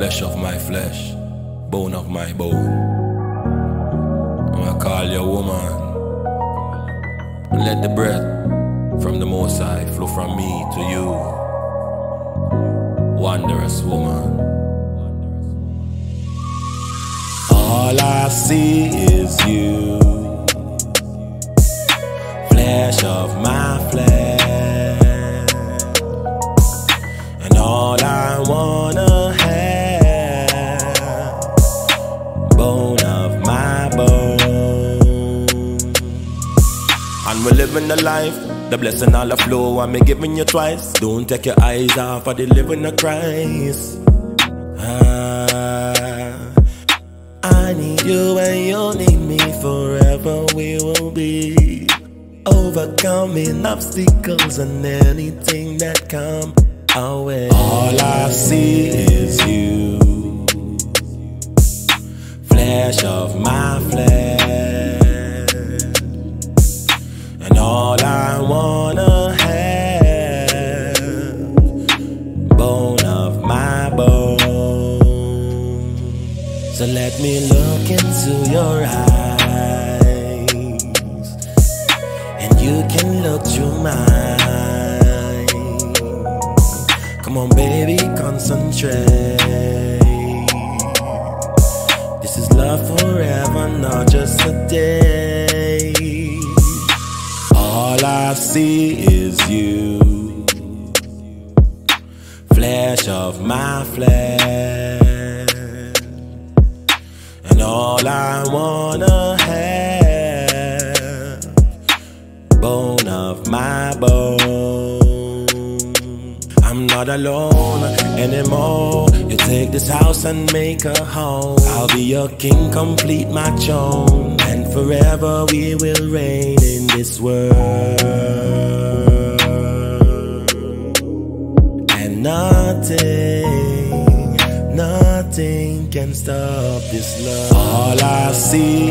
flesh of my flesh, bone of my bone. I call you woman. And let the breath from the Most High flow from me to you, wondrous woman. All I see And we're living the life, the blessing all the flow, and me giving you twice. Don't take your eyes off of the living of Christ. Ah, I need you and you'll need me forever. We will be overcoming obstacles and anything that come our way. All I see is you, So let me look into your eyes, and you can look through mine. Come on, baby, concentrate. This is love forever, not just a day. All I see is you, flesh of my flesh, I'm not alone anymore. You take this house and make a home. I'll be your king, complete my throne, and forever we will reign in this world. And nothing, nothing can stop this love. All I see